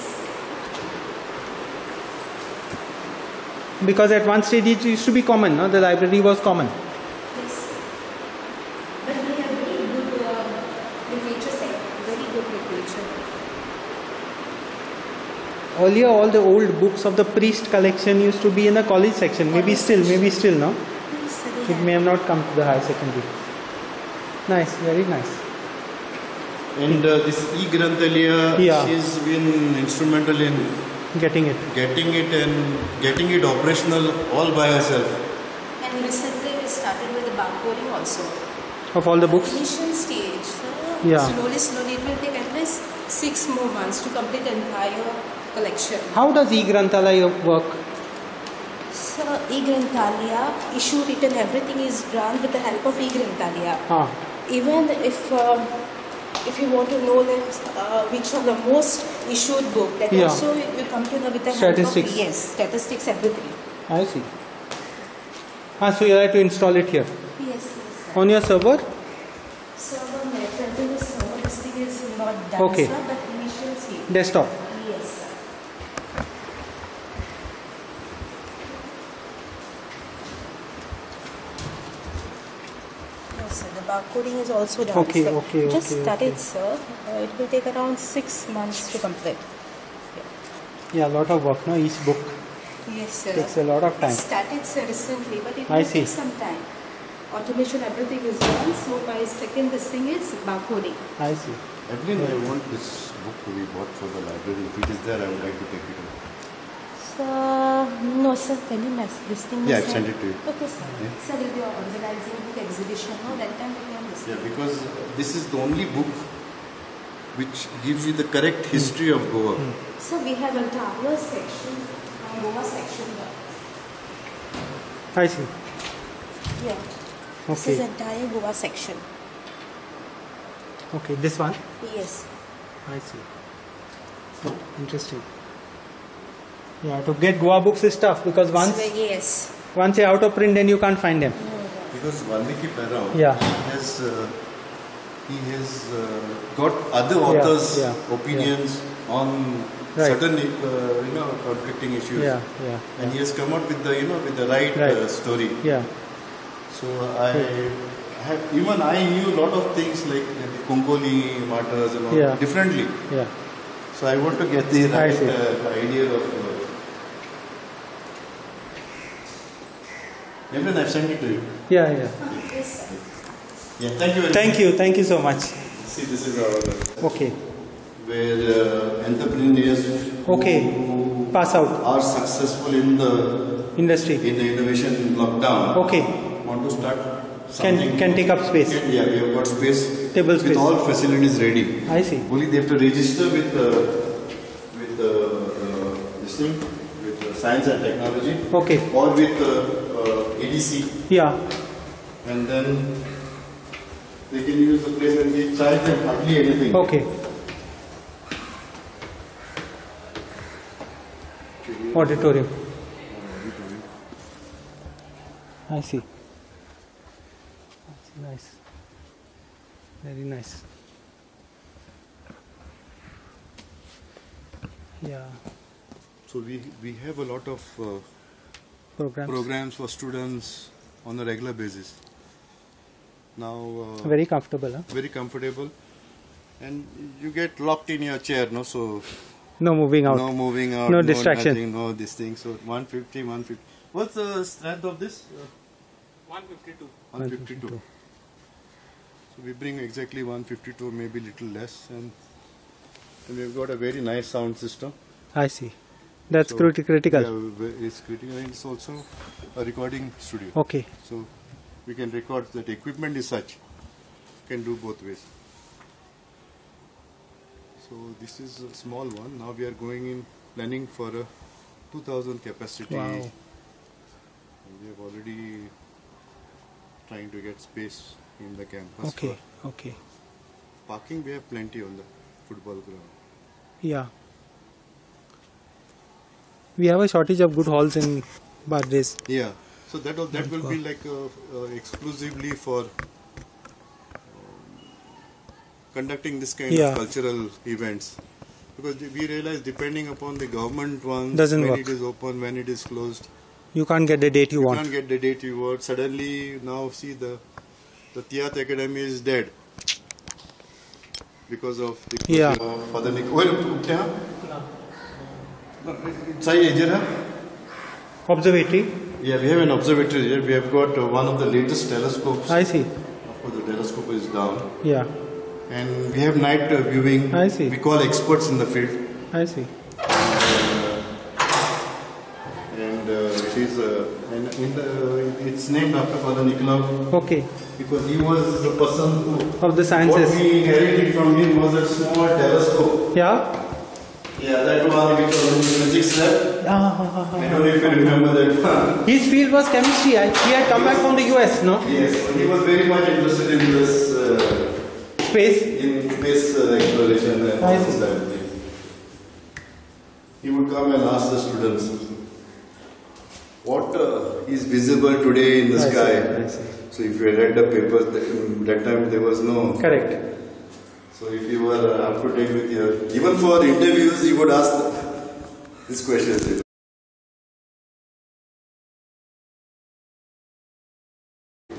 because at one stage it used to be common, no? The library was common. Yes. But we have very good uh, literature set. Very good literature. Earlier, all the old books of the priest collection used to be in the college section. Maybe still, maybe still, no? Yes, sir, It may have not come to the higher secondary. Nice, very nice. And uh, this E. Granthalaya, Yeah. she's been instrumental in Getting it. getting it and getting it operational all by herself. And recently we started with the barcoding also. Of all the books? Initial stage. So Yeah. Slowly, slowly, it will take at least six more months to complete the entire collection. How does e Granthalaya work? So, e-Granthalaya, issue written, everything is done with the help of e-Granthalaya. Ah, Even if um, if you want to know that uh, which are the most issued book, that Yeah. also you come to know with the Statistics. help of yes, statistics, everything. I see. Ah, so you have to install it here. Yes, yes. On your server? Server this server, this thing is not done, Okay. sir, but initial. Desktop. Yes, sir. Yes, sir. The barcoding is also done. Okay, sir. okay, Just okay, started, okay. sir. Uh, it will take around six months to complete. Yeah, a lot of work, no? Each book Yes, sir. takes a lot of time. Started sir, recently, but it I will see. take some time. Automation, everything is done. So my second this thing is barcoding. I see. Evelyn, I want this book to be bought for the library. If it is there, I would like to take it out. So no, sir. Can you mess this thing? Yeah, I've sent it to you. Okay, sir. Yeah. Sir, will be organizing the exhibition. No, that time we can listen. Yeah, because this is the only book which gives you the correct history of Goa. So we have entire section, uh, Goa section. I see. Yeah. Okay. This is Okay. entire Goa section. Okay, this one? Yes. I see. Oh, interesting. Yeah, to get Goa books is tough because once So, yes. once they're out of print, then you can't find them. Because Valmiki Faleiro Yeah. has uh, he has uh, got other authors' yeah, opinions on Right. certain uh, you know conflicting issues. Yeah, yeah, And he has come out with the you know with the right, Right. Uh, story. yeah. So I have even I knew a lot of things like the Cuncolim martyrs and all Yeah. differently. Yeah. So I want to get the right uh, idea of. Evelyn, I've sent it to you. Yeah, yeah. Yeah, thank you. Very Thank much. you, thank you so much. See, this is our Okay, where uh, entrepreneurs Okay. who pass out. are successful in the Industry. in the innovation lockdown Okay, want to start something. can take up space. Can- yeah, we have got space. Table with all facilities ready. I see. Only they have to register with uh, with uh, uh, this thing with uh, science and technology. Okay. Or with uh, EDC, Yeah. and then they can use the place and we charge them hardly anything. Okay. Auditorium. I see. That's nice. Very nice. Yeah. So we we have a lot of uh, Programs. programs for students on a regular basis. Now uh, Very comfortable, huh? very comfortable, and you get locked in your chair, no? So No moving out. no moving out, No distraction. nothing, no this thing. So 150, 150. What's the strength of this? 152. 152. So we bring exactly 152, maybe little less, and, and we've got a very nice sound system. I see. That's So, criti- critical. Yeah, it's critical, and it's also a recording studio. Okay. So we can record that equipment is such, can do both ways. So this is a small one. Now we are going in planning for a 2000 capacity. Wow. And we have already trying to get space in the campus. Okay. Okay. parking we have plenty on the football ground. Yeah. We have a shortage of good halls in Bardez. Yeah. So that will, that will be like uh, uh, exclusively for um, conducting this kind Yeah. of cultural events. Because we realize depending upon the government ones, Doesn't when work. it is open, when it is closed, You can't get the date you, you want. can't get the date you want. Suddenly now see the the Tiatr Academy is dead because of the Yeah. uh, Father Nick. Sai Ejira? Observatory. Yeah, we have an observatory here. We have got uh, one of the latest telescopes. I see. Of course, the telescope is down. Yeah. And we have night uh, viewing. I see. We call experts in the field. I see. And uh, it is, uh, and in the, it's named after Father Nicolau Okay. because he was the person who. Of the What sciences. we inherited from him was a small telescope. Yeah. Yeah, that one was in the physics lab. Ah, I don't know if you remember that one. His field was chemistry. He had come back from the US, no? Yes, he was very much interested in this. Uh, Space. in space uh, exploration and all I this see. type of thing. He would come and ask the students, what uh, is visible today in the I see, sky? I see. So if you read the papers, that, that time there was no. Correct. So if you were uh, up to date with your, even for interviews, you would ask this question.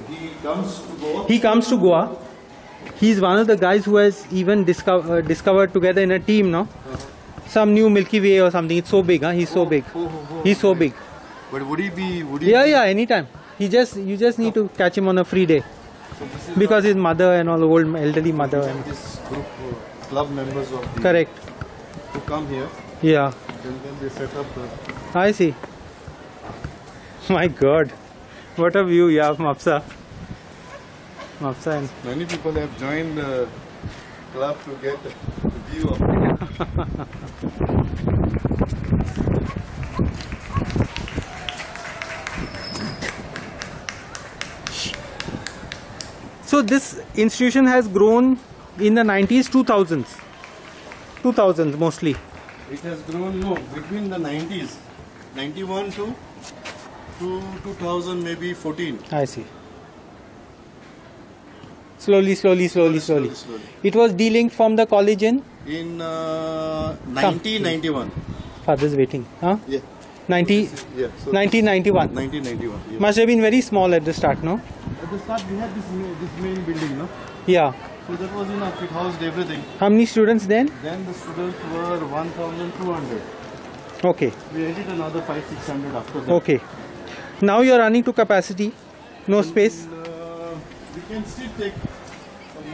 He comes to Goa. He comes to Goa. He's one of the guys who has even discover, uh, discovered together in a team, no? Some new Milky Way or something. It's so big, huh? He's so big. He's so big. But would he be? Would he Yeah, be- yeah, anytime. He just you just need to catch him on a free day because his mother and all old elderly mother and this group uh, club members of the correct. who come here Yeah, and then they set up the I see. My God, what a view you have, Mapsa. Mapsa and many people have joined the club to get the view of So this institution has grown in the 90s, 2000s, 2000s mostly. it has grown no between the 90s 91 to to 2000 maybe 14 I see. Slowly, slowly, slowly, slowly. slowly. It was delinked from the college in in uh, 1991 father's waiting. Huh? yeah 90, yeah so 1991. 1991 yeah. Must have been very small at the start, no? Start we had this this main building no Yeah. so that was enough it housed everything How many students then? then the students were 1200 Okay. we added another 5 600 after that Okay. Now you're running to capacity. No space. And, uh, we can still take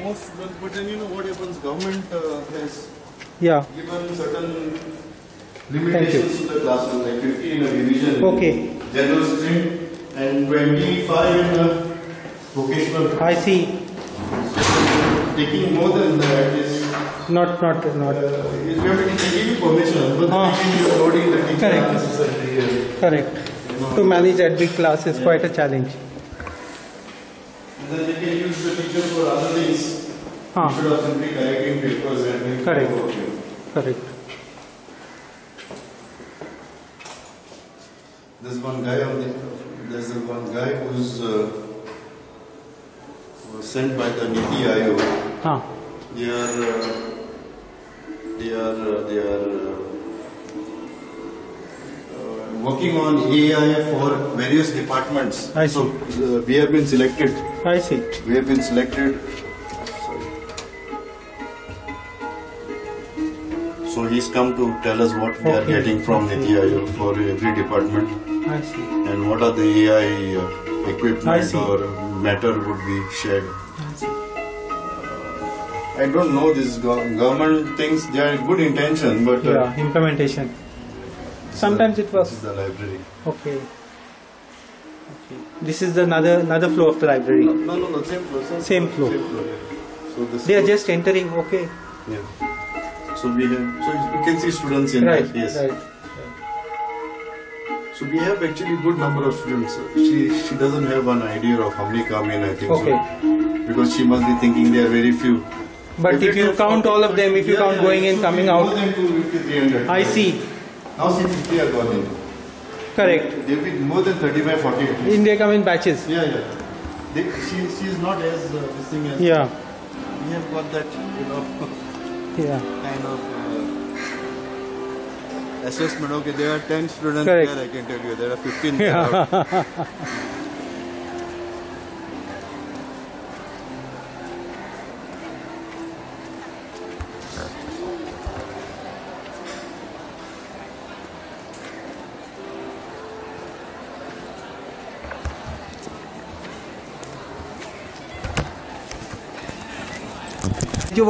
most students, but then you know what happens, government uh, has Yeah. given certain limitations to the classroom, like 50 in a division, Okay. general stream, and 25 in a vocational. I see. Taking more than that is, Not, not, not. uh, we have to give you permission, but Ah. you loading the teacher Correct. unnecessarily. uh, Correct. To manage that big class is quite a challenge. And then they can use the teacher for other things Ah. instead of simply correcting papers and doing Correct. homework. Correct. There's one guy on the, there's one guy who's uh, was sent by the Niti Aayog. Huh. They are, uh, they are, uh, they are uh, uh, working on AI for various departments. I see. So uh, we have been selected. I see. We have been selected. So he's come to tell us what we are getting from Niti Aayog for every department I see. and what are the AI uh, equipment or matter would be shared. I don't know these go- government things. They are good intention, but uh, Yeah, implementation. Sometimes it was. this was is the library. okay. Okay. This is the another another flow of the library. No, no, no, same floor. Same floor. Same floor. Yeah. So this. They are just entering. Okay. Yeah. So we have. So you can see students in Right. that. Yes. Right. So we have actually good number of students. She she doesn't have an idea of how many come in. I think Okay. so. Because she must be thinking there are very few. But if you count all of them, if you yeah, count yeah, going in, coming out, More than 250, I see. Now 650 are gone in. Correct. They've been more than 35, 40 at least. India come in batches. Yeah, yeah. They, she, she is not as uh, this thing as. Yeah. We have got that, you know, Yeah. kind of uh, assessment. Okay, there are 10 students Correct. there, I can tell you. There are 15 there. out.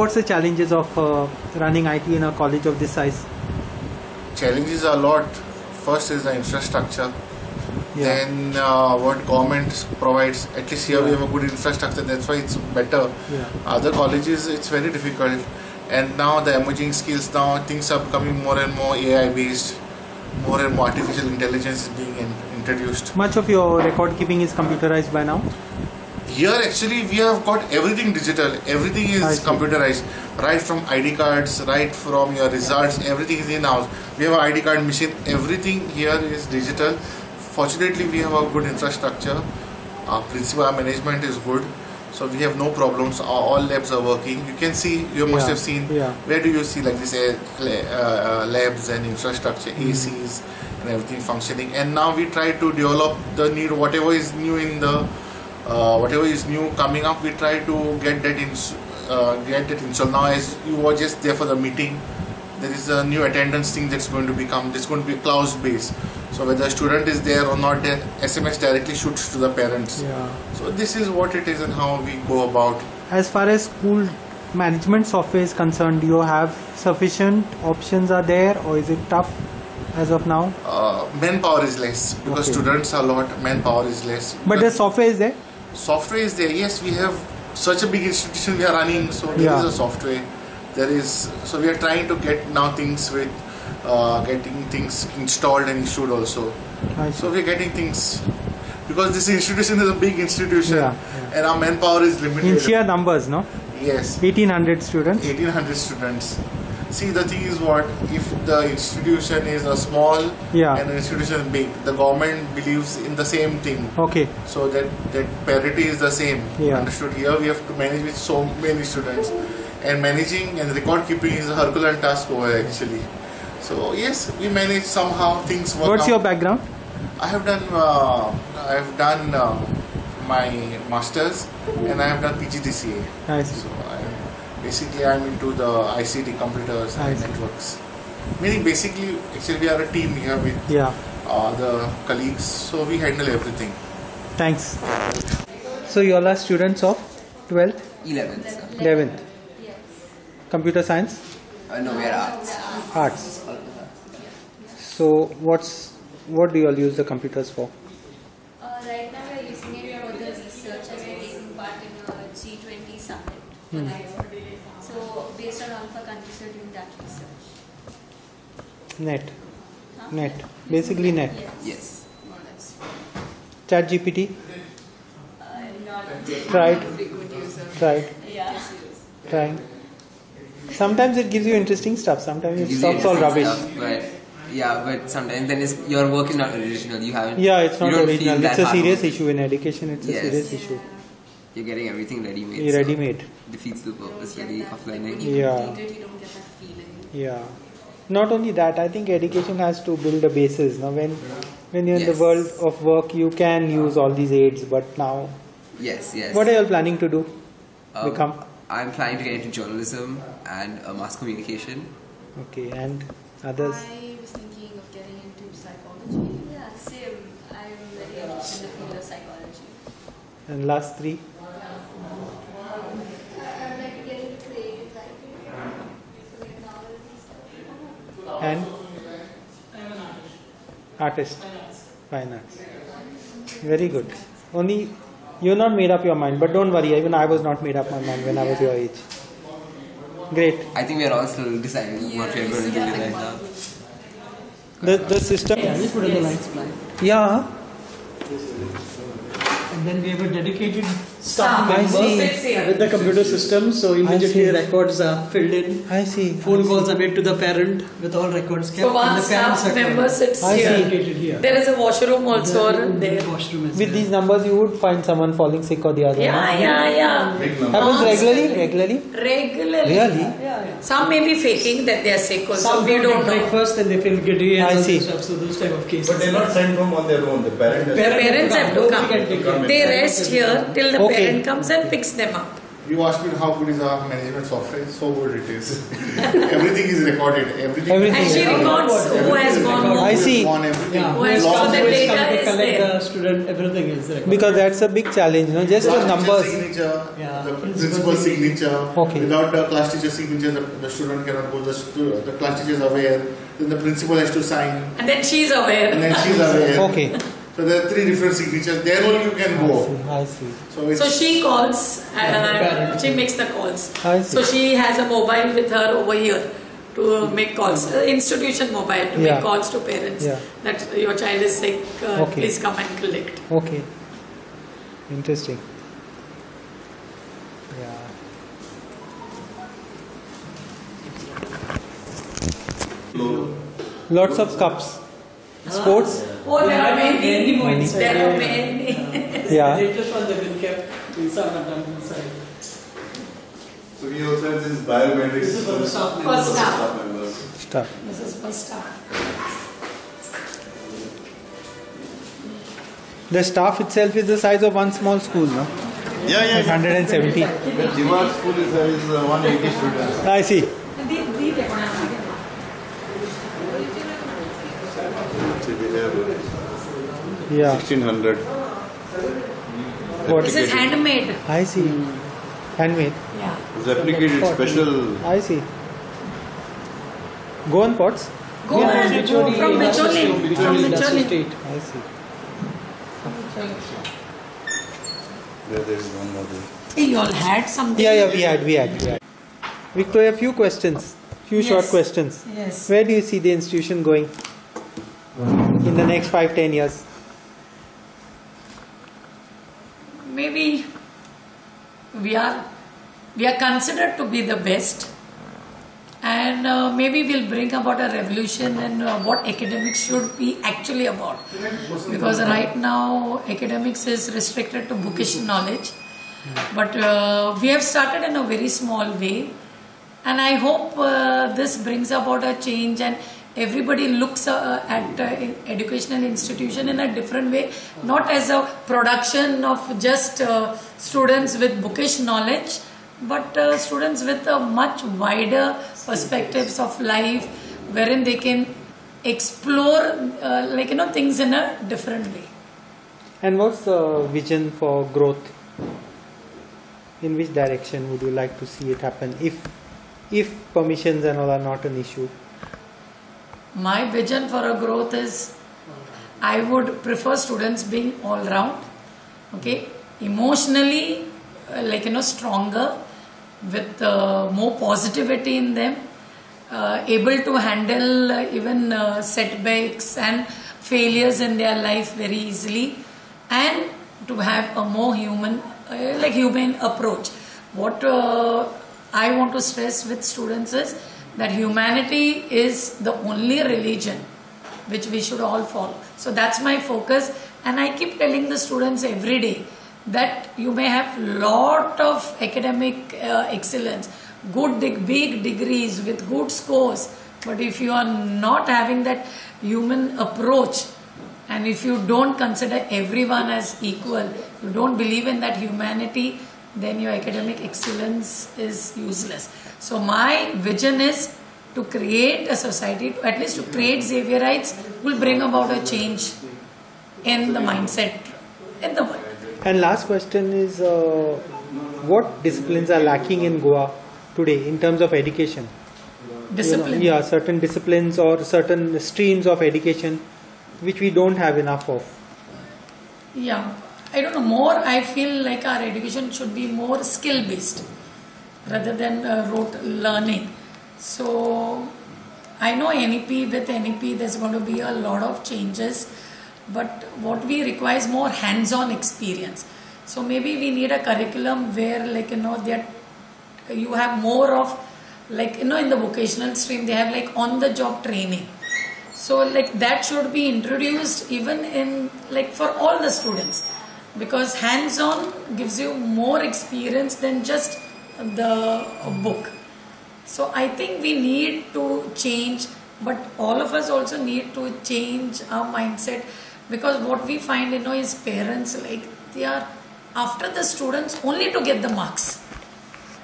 What's the challenges of uh, running IT in a college of this size? Challenges are a lot. First is the infrastructure. Yeah. Then uh, what government provides. At least here we have a good infrastructure. That's why it's better. Yeah. Other colleges, it's very difficult. And now the emerging skills. Now things are becoming more and more AI based. More and more artificial intelligence is being in, introduced. Much of your record keeping is computerized by now. Here actually we have got everything digital. Everything is computerized. Right from ID cards, right from your results, everything is in house. We have an ID card machine. Everything here is digital. Fortunately, we have a good infrastructure. Our principal our management is good, so we have no problems. All, labs are working. You can see. You must Yeah, have seen. yeah. Where do you see like this uh, uh, labs and infrastructure, Mm-hmm. ACs and everything functioning? And now we try to develop the need whatever is new in the uh, whatever is new coming up, we try to get that in, uh, get that installed. Now, as you were just there for the meeting, there is a new attendance thing that's going to become. That's going to be cloud based. So whether a student is there or not, there, SMS directly shoots to the parents. Yeah. So this is what it is and how we go about. As far as school management software is concerned, do you have sufficient options are there or is it tough as of now? Uh, manpower is less because Okay. students are a lot. Manpower is less. But the software is there. Software is there. Yes, we have such a big institution we are running, so there Yeah. is a software. There is so we are trying to get now things with uh, getting things installed and issued also. So we are getting things because this institution is a big institution Yeah, and our manpower is limited. In sheer numbers, no? yes, 1800 students. 1800 students. See, the thing is what if the institution is a small Yeah. and the institution is big, the government believes in the same thing. Okay. So that that parity is the same. Yeah. Understood. Here we have to manage with so many students, and managing and record keeping is a Herculean task over actually. So yes, we manage somehow things work. What's out. your background? I have done. Uh, I have done uh, my masters, and I have done PGDCA. I see. So I'm, basically, I'm into the ICT computers and see. networks. Meaning, basically, actually, we are a team here with Yeah. uh, the colleagues, so we handle everything. Thanks. So you all are students of 12th, 11th, sir. 11th. Computer science, Uh, no, we are arts. arts. So what's what do you all use the computers for? Uh, right now we are using it for the research aspect. for that. So based on alpha countries, we're doing that research. Net. Huh? Net. Basically net. Yes. Yes. More. Chat GPT. Uh, not Tried. Frequent user. Tried. Yeah. Trying. Sometimes it gives you interesting stuff. Sometimes it Gives you stops all rubbish. stuff, but yeah, but sometimes then it's, your work is not original. You haven't. Yeah, it's you not don't original. feel It's a serious work. issue in education. It's a Yes. serious issue. You're getting everything ready made. Ready made. defeats the purpose really of When learning. Yeah. complete it, you don't get that feeling. Yeah. Not only that, I think education has to build a basis. Now, when when you're in the world of work, you can use all these aids. But now, Yes, yes. what are you planning to do? Um, Become I'm planning to get into journalism and uh, mass communication. okay, and others. I was thinking of getting into psychology. Yeah, same. I'm very interested in the field of psychology. And last three. And artist. Fine arts. Very good. Only you're not made up your mind, but don't worry. Even I was not made up my mind when I was your age. Great. I think we are all still deciding what we are going to do right now. The the system. Yeah, then we have a dedicated Staff. Ah, staff member with the computer system, so immediately see. records are filled in. I see. Phone calls are made to the parent with all records kept. So and one the parents staff member called. sits I see. here. Here. There is a washroom also The- there. washroom is With there. these numbers, you would find someone falling sick or the other. Yeah, no? yeah, yeah. Happens regularly. Regularly. Regularly. Really? Some may be faking that they are sick also. Some we don't know. breakfast and they feel giddy and I see. stuff. So those type of cases. But they're not sent home on their own. The parent has The parents have to Nobody come. can take care. They rest here till the Okay. parent comes and picks them up. You asked me how good is our management software. So good it is. everything is recorded. Everything. Everything And she is records who has gone I home. see. On everything. Yeah, who so has the come, who data is collect there. the student, everything is there. Because that's a big challenge, no? Just the Class teacher numbers. signature, Yeah. the principal signature. Okay. Without the class teacher signature, the, the student cannot go. The, stu- the class teacher is aware. Then the principal has to sign. And then she's aware. And then she's aware. Okay. So there are three different signatures. There only you can I go. see. I see. So it's So she calls and she makes the calls. I see. So she has a mobile with her over here to make calls. Uh, institution mobile to Yeah. make calls to parents Yeah. that your child is sick. Uh, Okay. Please come and collect. Okay. Interesting. Yeah. Lots of cups. Sports. Oh, there are many. Many. There are many. Yeah. Latest ones have been kept inside and done inside. So we also have this biometric This is for the staff For members. staff. Staff members. Stuff. This is for staff. The staff itself is the size of one small school, no? Yeah, yeah. Like 170. The Diwar school is, uh, is uh, 180 students. I see. We have Yeah. 1600. What? This is handmade. I see. Handmade. Yeah. It's replicated special. I see. Go on pots. Go Yeah. and go from Micholi. From Micholi. State. I see. There, there is one more there. Hey, you all had something. Yeah, yeah, we had, we had, we had. Victoria, few questions, few short Yes. questions. Yes. Where do you see the institution going in the next five, ten years? maybe we are we are considered to be the best. And uh, maybe we'll bring about a revolution in uh, what academics should be actually about. Because right now academics is restricted to bookish knowledge. But uh, we have started in a very small way. And i hope uh, this brings about a change and everybody looks uh, at uh, educational institution in a different way not as a production of just uh, students with bookish knowledge but uh, students with a much wider perspectives of life wherein they can explore uh, like you know things in a different way And what's the vision for growth? In which direction would you like to see it happen if if permissions and all are not an issue? My vision for a growth is i would prefer students being all round okay emotionally uh, like you know stronger with uh, more positivity in them, uh, able to handle uh, even uh, setbacks and failures in their life very easily, and to have a more human, uh, like human approach. What I want to stress with students is that humanity is the only religion which we should all follow. So that's my focus, and I keep telling the students every day that you may have lot of academic uh, excellence, good big degrees with good scores, but if you are not having that human approach, and if you don't consider everyone as equal, you don't believe in that humanity, then your academic excellence is useless. So my vision is to create a society, to at least to create Xavierites, will bring about a change in the mindset in the world. And last question is uh, what disciplines are lacking in Goa today in terms of education? Discipline. You know, yeah, certain disciplines or certain streams of education which we don't have enough of. Yeah, I don't know. More, I feel like our education should be more skill based rather than uh, rote learning. So, I know NEP with NEP there's going to be a lot of changes, but what we require is more hands on experience. So, maybe we need a curriculum where, like, you know, that you have more of, like, you know, in the vocational stream, they have like on the job training. So like that should be introduced even in like for all the students because hands on gives you more experience than just the uh, book. So I think we need to change but all of us also need to change our mindset because what we find you know is parents like they are after the students only to get the marks.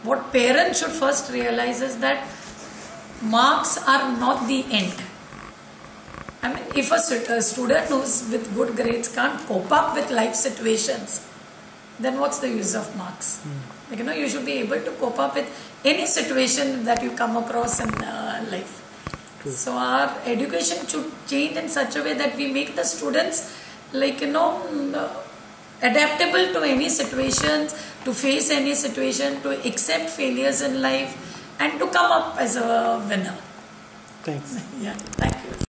What parents should first realize is that marks are not the end. I mean, if a, student who's with good grades can't cope up with life situations, then what's the use of marks? Hmm. Like, you know, you should be able to cope up with any situation that you come across in uh, life. So our education should change in such a way that we make the students like you know mm, uh, adaptable to any situations, to face any situation, to accept failures in life, and to come up as a winner. Thanks. Yeah, thank you.